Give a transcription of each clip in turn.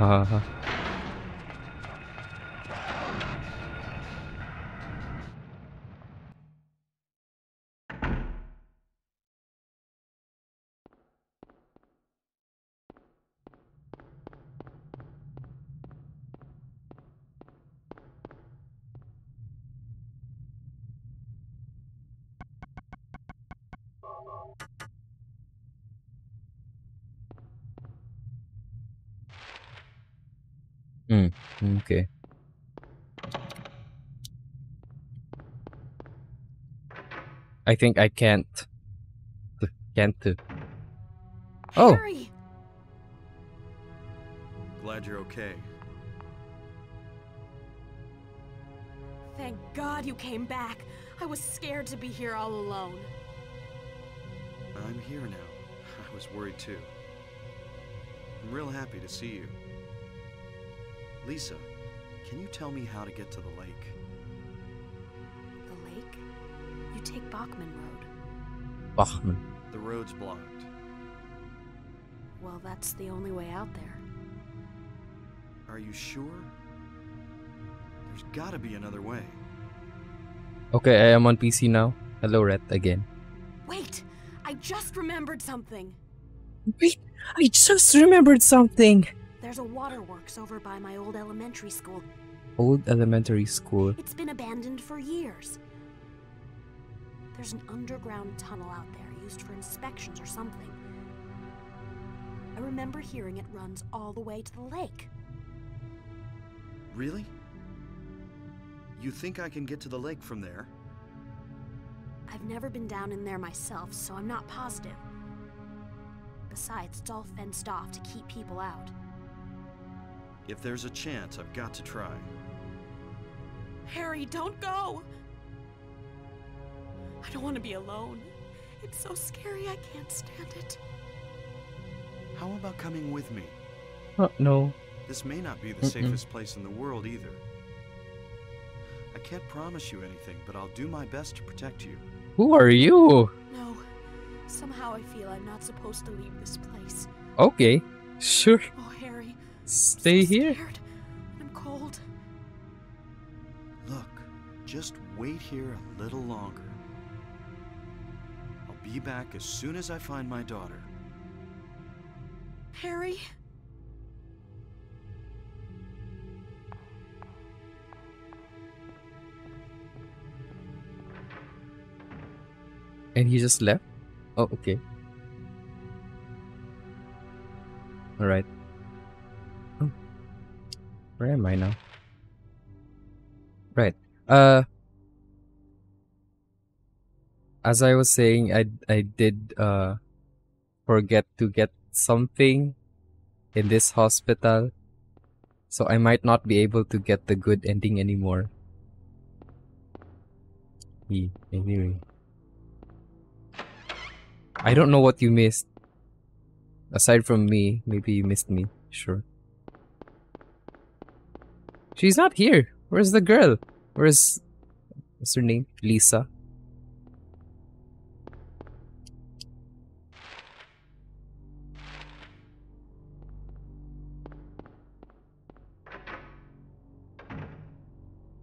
Haha. Hmm. Okay. I think I can't. Can't. Oh. Harry! Glad you're okay. Thank God you came back. I was scared to be here all alone. I'm here now. I was worried too. I'm real happy to see you. Lisa, can you tell me how to get to the lake? The lake? You take Bachman Road. Bachman. The road's blocked. Well, that's the only way out there. Are you sure? There's gotta be another way. Okay, I am on PC now. Hello, Red, again. Wait! I just remembered something! Wait, I just remembered something. There's a waterworks over by my old elementary school. Old elementary school. It's been abandoned for years. There's an underground tunnel out there used for inspections or something. I remember hearing it runs all the way to the lake. Really? You think I can get to the lake from there? I've never been down in there myself, so I'm not positive. Besides, it's all fenced off to keep people out. If there's a chance, I've got to try. Harry, don't go! I don't want to be alone. It's so scary, I can't stand it. How about coming with me? Oh, no. This may not be the Mm-mm. safest place in the world either. I can't promise you anything, but I'll do my best to protect you. Who are you? No. Somehow I feel I'm not supposed to leave this place. Okay, sure. Oh, Harry. I'm Stay so here. Scared. I'm cold. Look, just wait here a little longer. I'll be back as soon as I find my daughter. Harry? And he just left? Oh, okay. Alright. Where am I now? Right. Uh as I was saying, I I did uh forget to get something in this hospital. So I might not be able to get the good ending anymore. Yeah, anyway. I don't know what you missed. Aside from me, maybe you missed me. Sure. She's not here. Where's the girl? Where's what's her name? Lisa.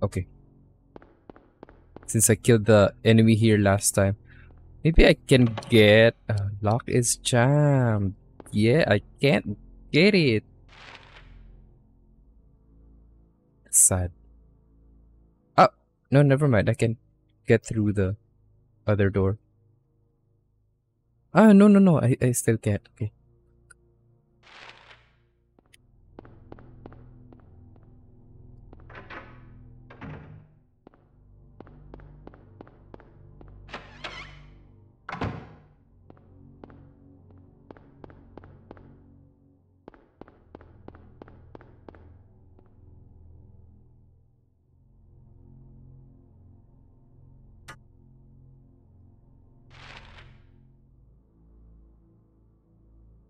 Okay. Since I killed the enemy here last time, maybe I can get. Uh, lock is jammed. Yeah, I can't get it. Sad. Oh, no, never mind. I can get through the other door. Ah, no, no, no. I, I still can't. Okay.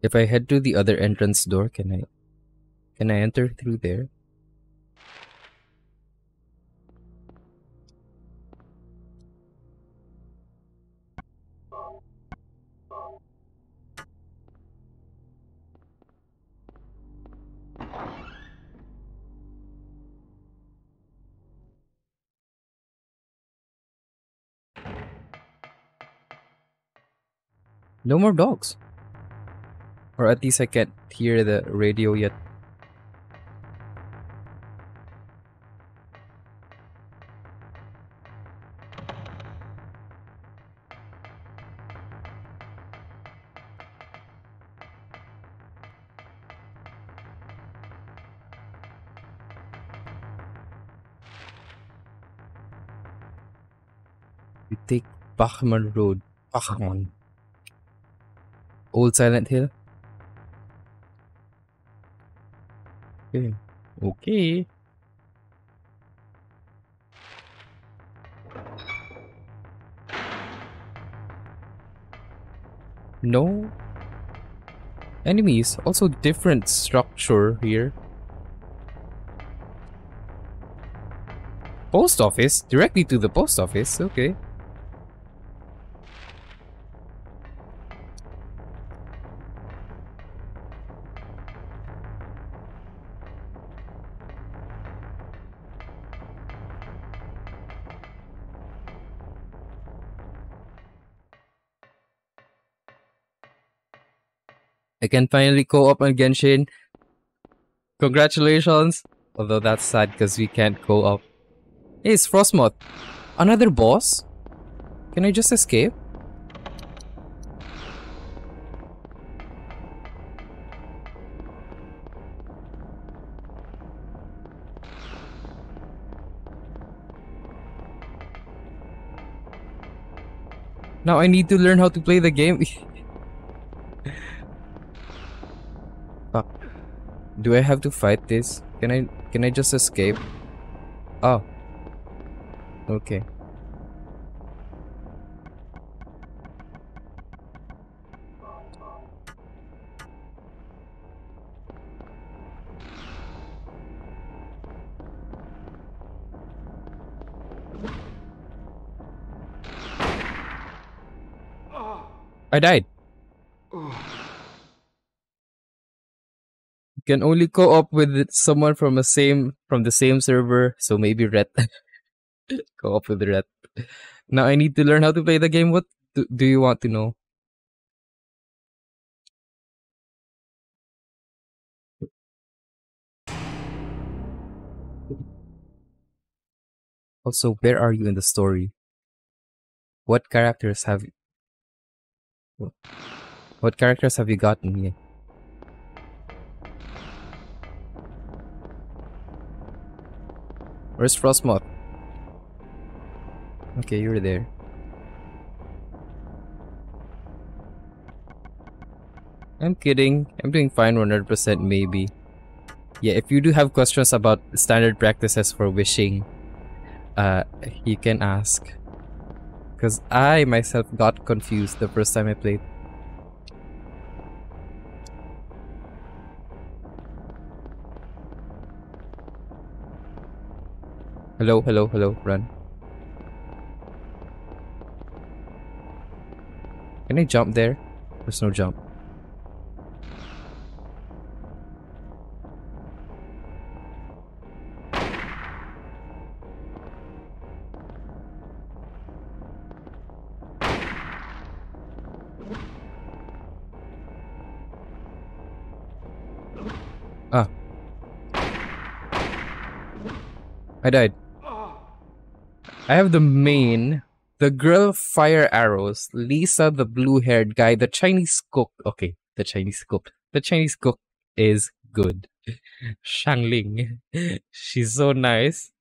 If I head to the other entrance door, can I... Can I enter through there? No more dogs. Or at least I can't hear the radio yet. Bachman Road. Bachman. Old Silent Hill. Okay. Okay. No enemies. Also different structure here. Post office? Directly to the post office. Okay. I can finally co-op on Genshin. Congratulations. Although that's sad because we can't co-op. Hey, it's Frosmoth. Another boss? Can I just escape? Now I need to learn how to play the game. Fuck. Do I have to fight this? Can I can I just escape? Oh. Okay. I died. Can only co-op with someone from a same from the same server, so maybe Ret. co-op with Ret. Now I need to learn how to play the game. What do, do you want to know? Also, where are you in the story? What characters have what characters have you gotten here? Where's Frosmoth? Okay, you're there. I'm kidding. I'm doing fine 100% maybe. Yeah, if you do have questions about standard practices for wishing, uh, you can ask. Because I myself got confused the first time I played. Hello, hello, hello, run. Can I jump there? There's no jump. Ah. I died. I have the main, the girl fire arrows, Lisa the blue haired guy, the Chinese cook. Okay, the Chinese cook. The Chinese cook is good. Xiangling. She's so nice.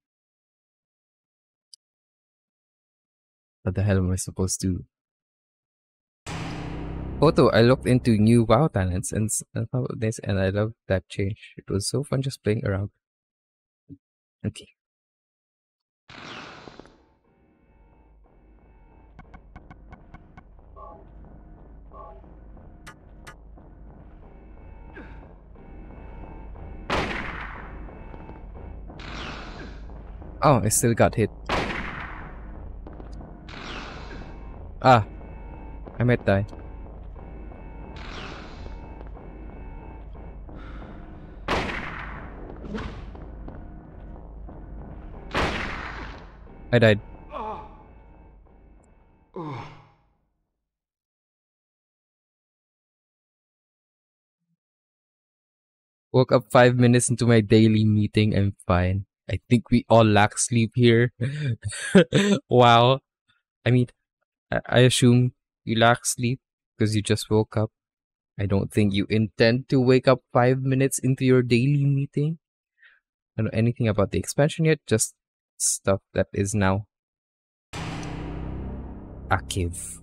What the hell am I supposed to? Photo, I looked into new WoW talents and this and I love that change. It was so fun just playing around. Okay. Oh, I still got hit. Ah. I might die. I died. Woke up five minutes into my daily meeting, I'm fine. I think we all lack sleep here. wow. I mean, I, assume you lack sleep because you just woke up. I don't think you intend to wake up five minutes into your daily meeting. I don't know anything about the expansion yet, just stuff that is now active.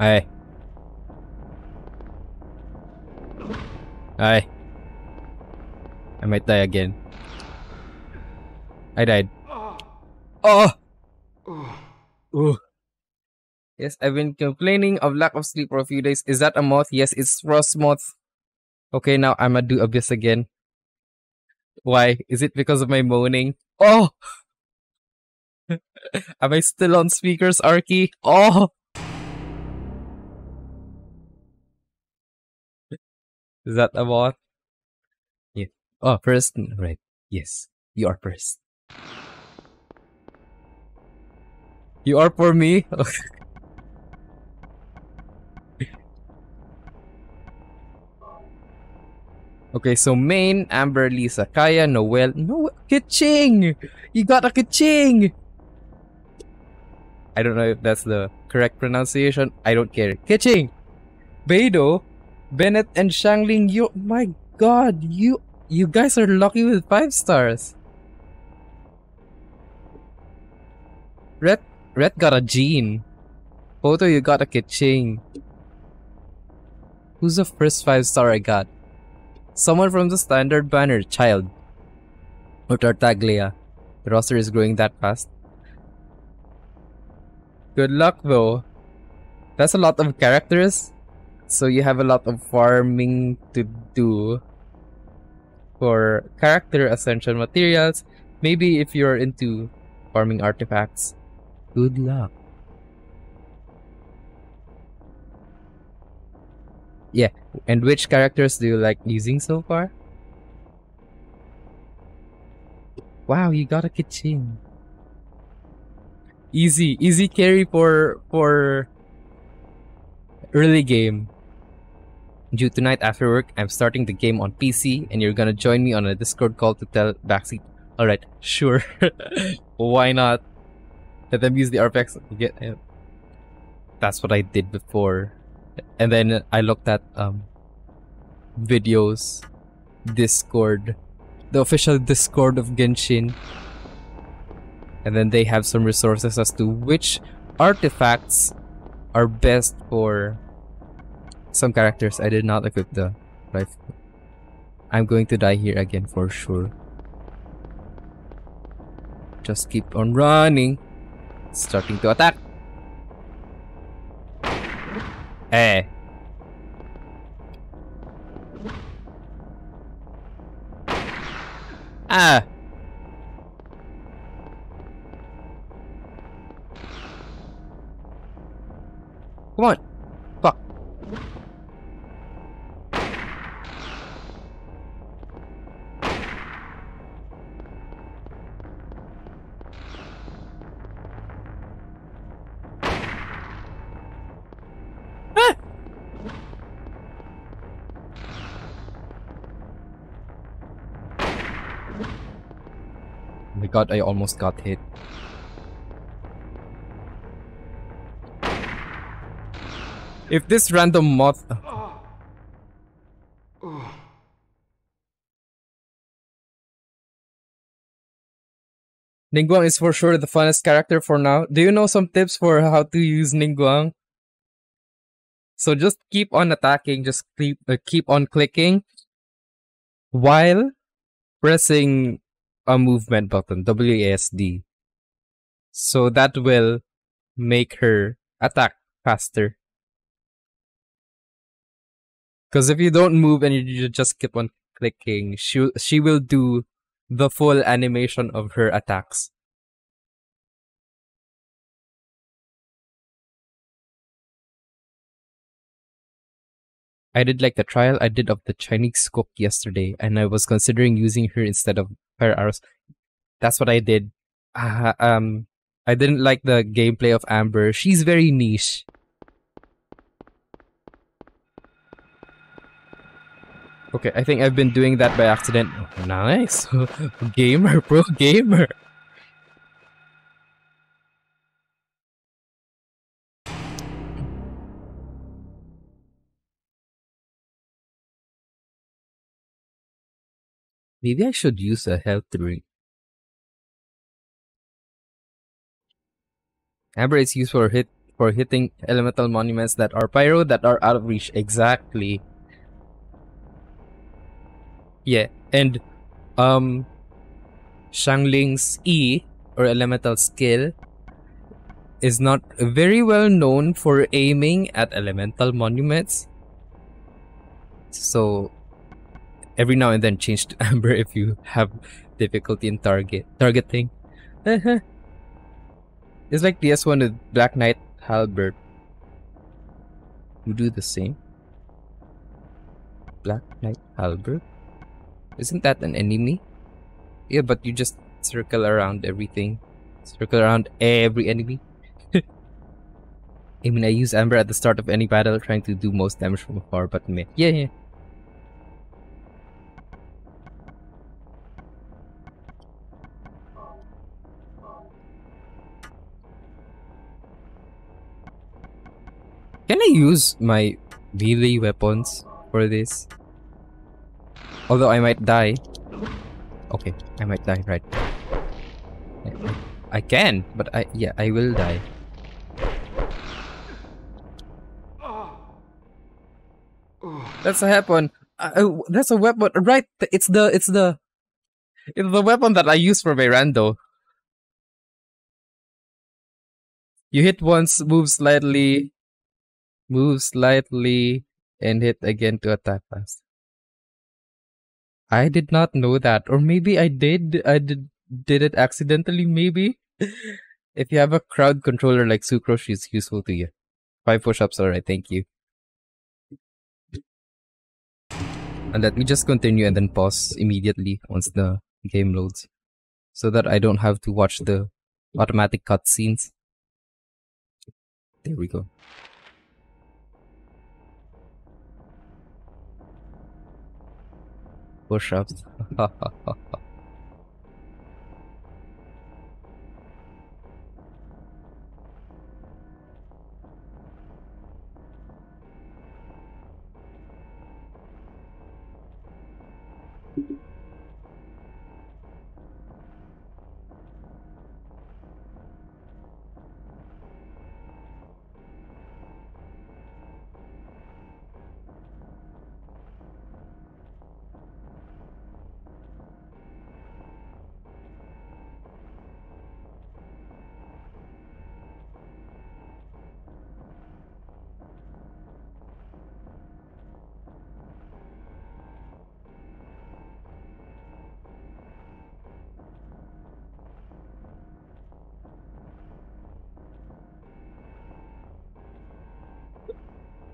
Hey. Hi. I might die again. I died. Oh! Ooh. Yes, I've been complaining of lack of sleep for a few days. Is that a moth? Yes, it's frost moth. Okay, now I'm gonna do abyss again. Why? Is it because of my moaning? Oh! Am I still on speakers, Arky? Oh! Is that a moth? Yeah. Oh, first. Right. Yes. You are first. You are for me? okay, so main, Amber, Lisa, Kaeya, Noelle. No, Keqing! You got a Keqing! I don't know if that's the correct pronunciation. I don't care. Keqing! Beidou, Bennett, and Xiangling, you- my god, you- you guys are lucky with 5 stars. Red, Red got a Jean. Photo, you got a Keqing. Who's the first 5 star I got? Someone from the standard banner, Childe. Or Tartaglia. The roster is growing that fast. Good luck though. That's a lot of characters. So you have a lot of farming to do for character ascension materials. Maybe if you're into farming artifacts. Good luck. Yeah, and which characters do you like using so far? Wow, you got a kitchen. Easy, easy carry for for early game. Due tonight after work, I'm starting the game on PC, and you're gonna join me on a Discord call to tell backseat. All right, sure. Why not? Let them use the RPX. Get. uh, That's what I did before, and then I looked at um videos, Discord, the official Discord of Genshin, and then they have some resources as to which artifacts are best for some characters. I did not equip the rifle. I'm going to die here again for sure. Just keep on running. Starting to attack. Eh. Ah. God, I almost got hit. If this random moth... Ningguang is for sure the funnest character for now. Do you know some tips for how to use Ningguang? So just keep on attacking, just keep, uh, keep on clicking while pressing a movement button, WASD. So that will make her attack faster. Because if you don't move and you just keep on clicking, she she will do the full animation of her attacks. I did like the trial I did of the Chinese cook yesterday, and I was considering using her instead of fire arrows. That's what I did. Uh, um, I didn't like the gameplay of Amber. She's very niche. Okay, I think I've been doing that by accident. Oh, nice. gamer, pro gamer. Maybe I should use a health drink. Amber is used for hit for hitting elemental monuments that are pyro that are out of reach. Exactly. Yeah, and um Xiangling's E or elemental skill is not very well known for aiming at elemental monuments. So every now and then change to amber if you have difficulty in target targeting. Uh-huh. it's like PS1 with Black Knight Halberd. You do the same. Black Knight Halberd? Isn't that an enemy? Yeah, but you just circle around everything. Circle around every enemy. I mean, I use Amber at the start of any battle, trying to do most damage from afar, but meh. Yeah, yeah. Can I use my melee weapons for this? Although I might die. Okay, I might die, right. I, can, but I, yeah, I will die. That's a weapon. Uh, that's a weapon, right? It's the, it's the, it's the weapon that I use for my rando. You hit once, move slightly, Move slightly and hit again to attack us. I did not know that. Or maybe I did. I did did it accidentally, maybe. if you have a crowd controller like Sucrose, she's useful to you. Five push-ups, alright, thank you. And let me just continue and then pause immediately once the game loads. So that I don't have to watch the automatic cutscenes. There we go. Push-ups.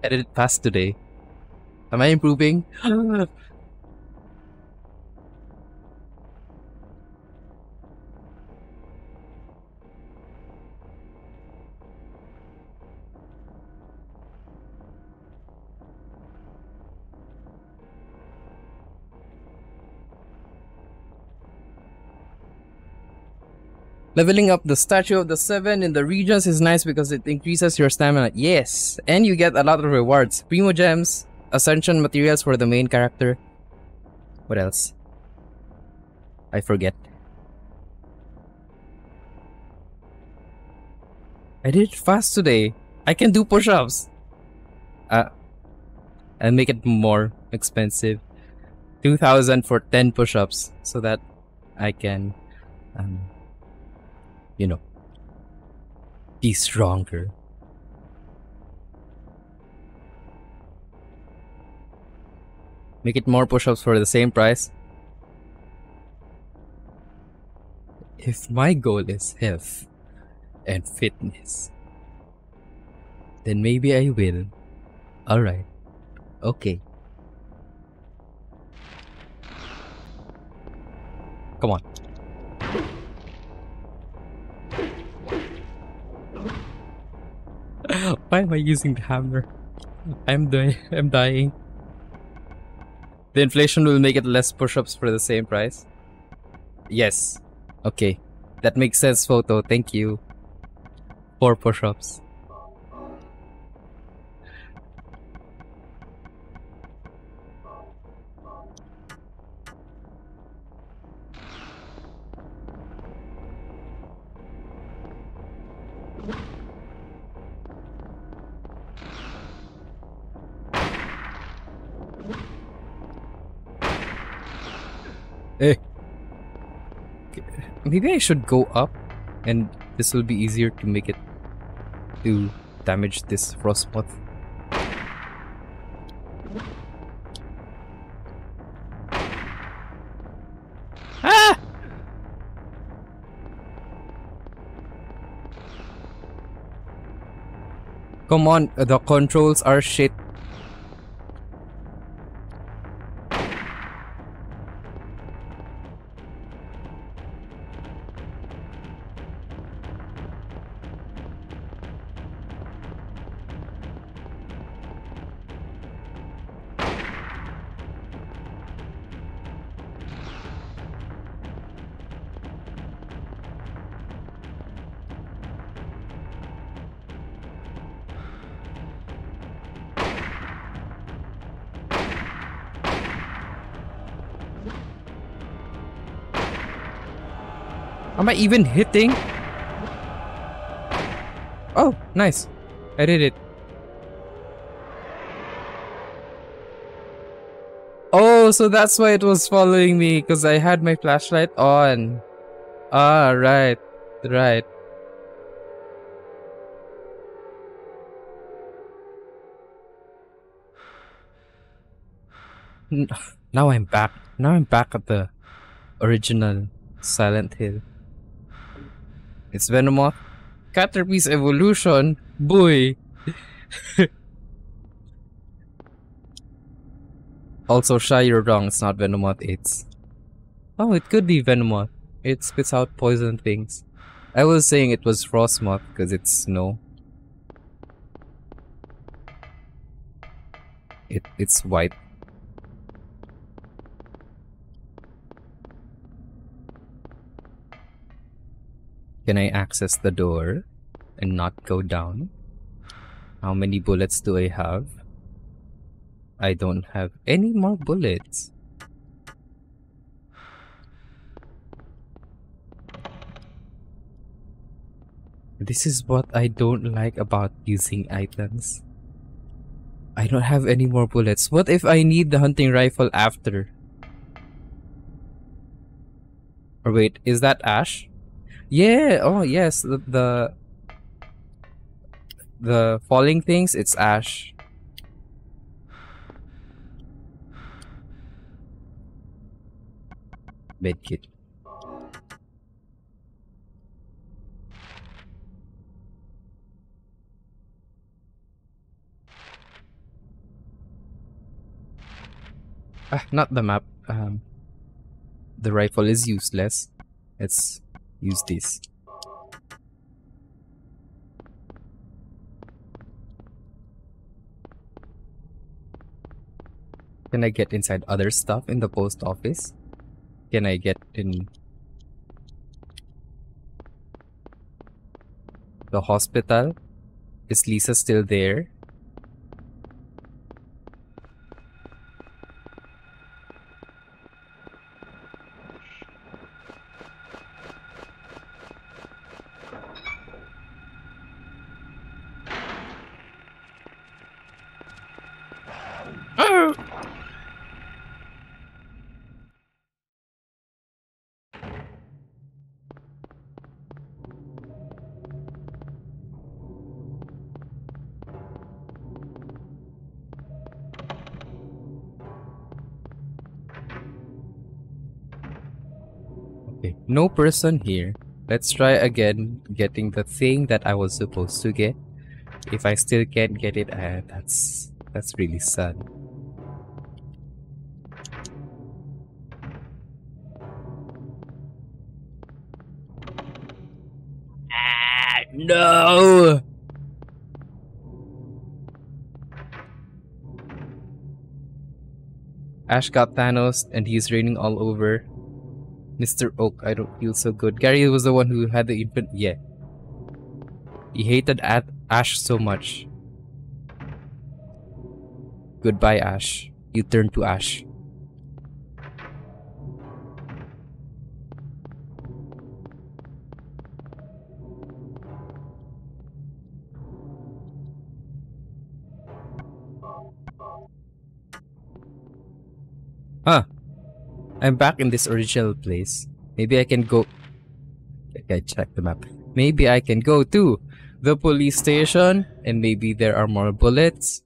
I did it fast today. Am I improving? Leveling up the Statue of the Seven in the regions is nice because it increases your stamina. Yes, and you get a lot of rewards. Primogems, Ascension materials for the main character. What else? I forget. I did fast today. I can do push-ups. Uh, and make it more expensive. 2000 for 10 push-ups so that I can um, you know, be stronger. Make it more push-ups for the same price. If my goal is health and fitness, then maybe I will. Alright. Okay. Come on. Why am I using the hammer? I'm dying. I'm dying. The inflation will make it less push-ups for the same price. Yes. Okay. That makes sense, photo. Thank you. Four push-ups. Maybe I should go up and this will be easier to make it to damage this frosmoth. Ah! Come on, the controls are shit. Am I even hitting? Oh, nice. I did it. Oh, so that's why it was following me, because I had my flashlight on. Ah, right. Right. Now I'm back. Now I'm back at the original Silent Hill. It's Venomoth. Caterpie's evolution. Boy. also, Shy, you're wrong. It's not Venomoth. It's. Oh, it could be Venomoth. It spits out poison things. I was saying it was Frosmoth because it's snow. It it's white. Can I access the door and not go down? How many bullets do I have? I don't have any more bullets. This is what I don't like about using items. I don't have any more bullets. What if I need the hunting rifle after? Or wait, is that Ash? Yeah. Oh, yes. The the, the falling things. It's Ash. Medkit. Ah, not the map. Um, the rifle is useless. Let's use this. Can I get inside other stuff in the post office? Can I get in the hospital? Is Lisa still there? Okay, no person here. Let's try again getting the thing that I was supposed to get. If I still can't get it, uh, that's that's really sad. No! Ash got Thanos and he's raining all over. Mr. Oak, I don't feel so good. Gary was the one who had the infant. Yeah. He hated Ash so much. Goodbye, Ash. You turn to Ash. I'm back in this original place. Maybe I can go... Okay, check the map. Maybe I can go to the police station and maybe there are more bullets.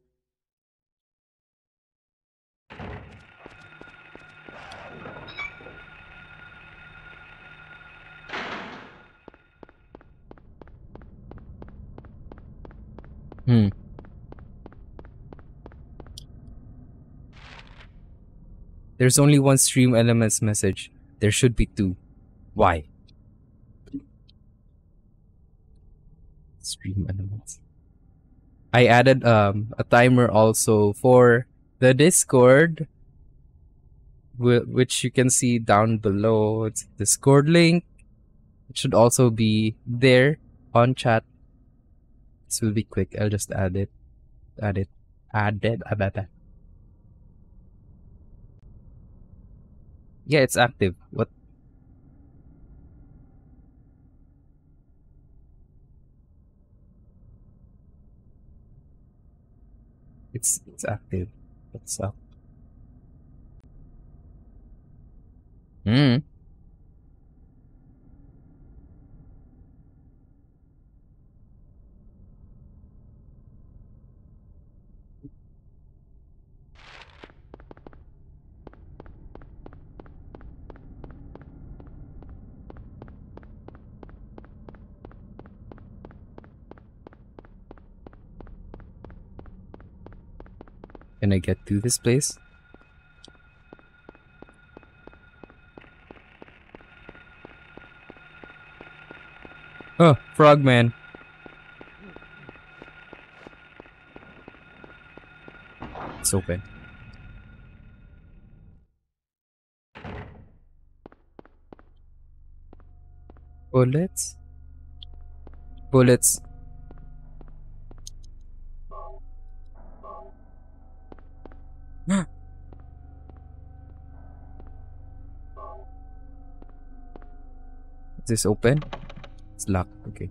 Hmm. There's only one stream elements message. There should be two. Why? Stream elements. I added um, a timer also for the Discord, which you can see down below. It's Discord link. It should also be there on chat. This will be quick. I'll just add it. Add it. Add it. Add it. Yeah, it's active. What? It's it's active. What's up? Hmm. Can I get through this place? Oh, Frogman. It's open. Bullets? Bullets. This open? It's locked. Okay.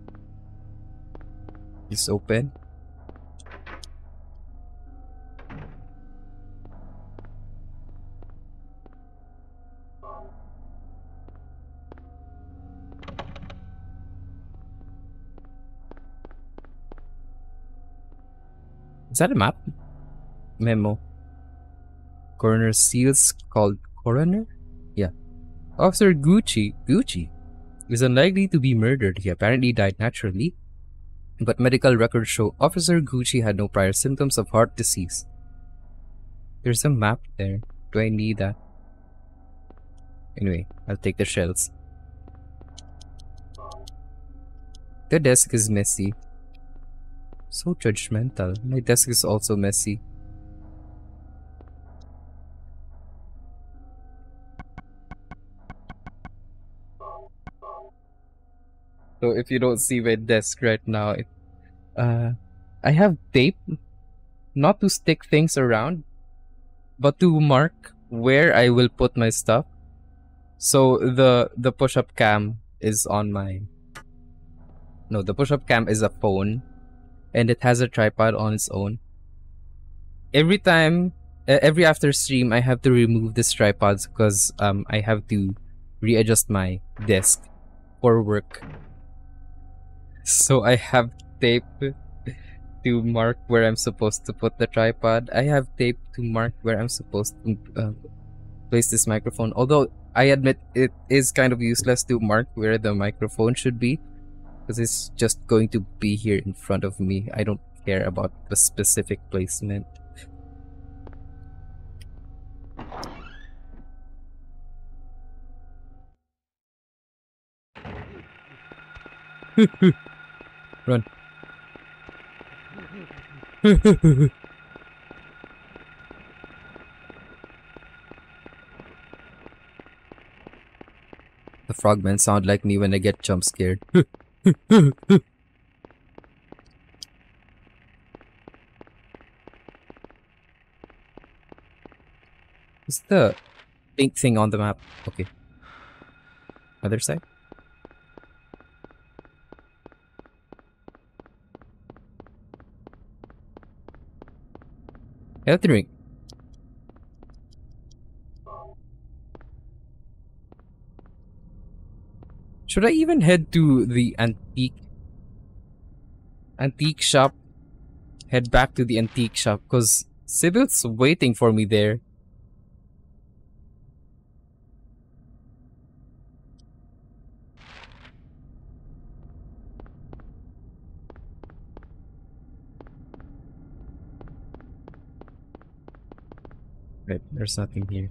Is this open? Is that a map? Memo. Coroner seals called coroner? Yeah. Officer Gucci. Gucci is unlikely to be murdered. He apparently died naturally. But medical records show Officer Gucci had no prior symptoms of heart disease. There's a map there. Do I need that? Anyway, I'll take the shells. The desk is messy. So judgmental. My desk is also messy. So if you don't see my desk right now, it, uh, I have tape, not to stick things around, but to mark where I will put my stuff. So the the push-up cam is on my. No, the push-up cam is a phone, and it has a tripod on its own. Every time, every after stream, I have to remove this tripods because um I have to readjust my desk for work so I have tape to mark where I'm supposed to put the tripod. I have tape to mark where I'm supposed to uh, place this microphone. Although I admit it is kind of useless to mark where the microphone should be because it's just going to be here in front of me. I don't care about the specific placement. Run. the frogmen sound like me when I get jump scared. Is the pink thing on the map? Okay. Other side? Drink. Should I even head to the antique antique shop? Head back to the antique shop because Cybil's waiting for me there. Right, there's nothing here.